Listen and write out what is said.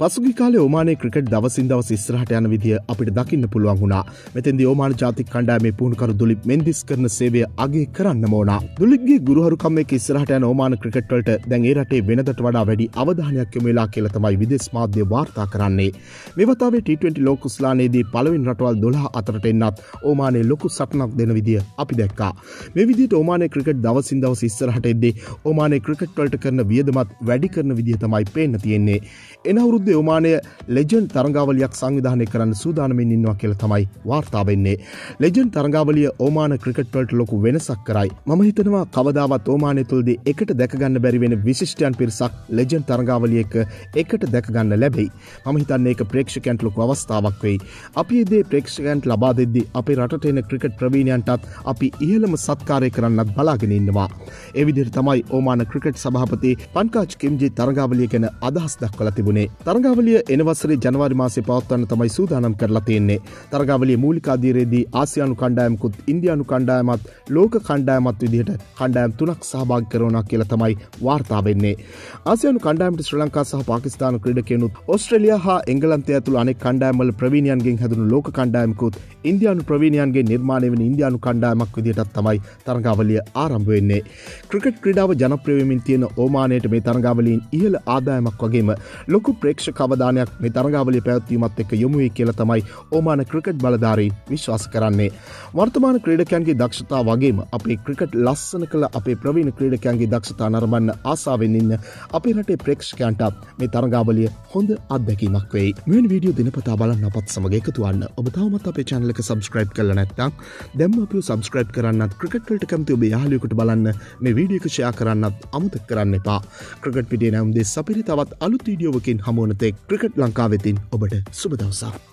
පසුගි කාල ඕමානය ක්‍රිකට් දවසින් දවස ඉස්රහට යන විදිිය අපිට දකින්න පුළුවන් වුණා. මෙතැදි ඕමාන ජාතික කණ්ඩෑමේ පුහුණුකරු දුලිප් මෙන්දිස් කරන සේවය අගේ කරන්න මෝන දුලික්ගේ ගුරුහරුකම ඉස්රහට යන ඕමාන ක්‍රිකට්වලට දැන් ඒ රටේ වෙනදට වඩා වැඩි අවධානයක් යොමවෙලා කියලතමයි විදෙස් මාධ්‍ය වාර්තා කරන්නේ. මෙවතාවේ T20 ලෝකුස්ලානේදී පළවින් රටවල් දොලා අතරට එන්නත් ඕමානයේ ලොකු සටනක් දෙන විදිිය අපි දැක්කා. මේ විදිට ඕමානය ක්‍රිකට් දවසින් දවස ඉස්සරහට එද්දේ ඕමානය ක්‍රිකට්වලට කරන වියදමත් වැඩි කරන විදිහ තමයි පේන්න තියෙන්නේ. එනවුරුද්ධ ඔමානය ලෙජන් තරගාවලයක් සංවිධානය කරන්න සූදානමින් ඉන්නවා කියල තමයි වාර්තා වෙන්නේ. ලෙජන් තරගාවලිය ඕමාන ක්‍රිකට්වලට ලොකු වෙනසක් කරයි. මම හිතනවා කවදාවත් ඕමානය තුල්දී එකට දැකගන්න බැරිවෙන විශිෂ්ටයන් පිරිසක් ලෙජන් තරගාවලියක එකට දැකගන්න ලැබෙයි. මම හිතන්නේ එක ප්‍රේක්ෂකන්ට ලොකු අවස්ථාවක් වෙයි. අපි ඒදේ ප්‍රේක්ෂකන්ට ලබා දෙද්දි අපි රටටෙන ක්‍රිකට් ප්‍රවීණයන්ටත් අපි ඉහළම සත්කාරය කරන්නත් බලාගෙන ඉන්නවා. එවිදිර තමයි ඕමාන ක්‍රිකට් සභහපති පන්කාච් කිම්ජි තරගාවලිය ගැන අදහස් දක්වල තිබුණේ තරගාවලිය එනවසරේ ජනවාරි මාසේ පවත්වන්න තමයි සූදානම් කරලා තියෙන්නේ. තරගාවලිය මූලිකාදීරයේදී ආසියානු කණ්ඩායමකුත් ඉන්දියානු කණ්ඩායමත් ලෝක කණ්ඩායමත් විදිහට කණ්ඩායම් තුනක් සහභාගී කරනවා කියලා තමයි වාර්තා වෙන්නේ. ආසියානු කණ්ඩායමට ශ්‍රී ලංකා සහ පාකිස්තාන ක්‍රීඩකයනුත් ඕස්ට්‍රේලියා හා එංගලන්තය ඇතුළු අනෙක් කණ්ඩායම්වල ප්‍රවීණයන්ගෙන් හැදුණු ලෝක කණ්ඩායමකුත් ඉන්දයානු ප්‍රවීණයන්ගේ නිර්මාණය වන ඉන්දයානු කණ්ඩායමක් විදිහටත් තමයි තරගාවලිය ආරම්භ වෙන්නේ. ක්‍රිකට් ක්‍රඩාව ජනප්‍රවමින් තියෙන ඕමානයට මේ තරගාවලින් ඉහළ ආදායමක් වගේම ලොකු ප්‍රේක්ෂ කවදානයක් මේ තරගාවලි පැවත්වීමත් එක්ක යොමුවේ කියල තමයි ඕමාන ක්‍රිකට් බලධාරී විශ්වාස කරන්නේ. වර්තමාන ක්‍රඩකයන්ගේ දක්ෂතා වගේම අපේ ක්‍රිකට් ලස්සන කළ අපේ ප්‍රවීණ ක්‍රඩකයන්ගේ දක්ෂතා නරබන්න ආසාාවෙන් ඉන්න අපි රටේ ප්‍රේක්ෂකයන්ටත් මේ තරගාවලිය හොඳ අත්දැකීමක් වෙයි. මෙන් වීඩියෝ දිනපතා බලන්න අපත් සමග එකතුවන්න ඔබ තවමත් අපේ චැනලක සබස්ක්‍රයිබ් කල නැත්තම් දැම් අප සබස්ක්‍රයිබ් කරන්නත් ක්‍රිකට්ට කැමති ඔබ යාලියකුට බලන්න මේ වීඩියක ෂයා කරන්නත් අමුතක් කරන්න එපා. ක්‍රිකට් පිටිය නැම්දේ සපිරි තවත් අලුත් වීඩියෝවකින් හමුවනතෙක් ක්‍රිකට් ලංකාවෙතින් ඔබට සුබදවසා.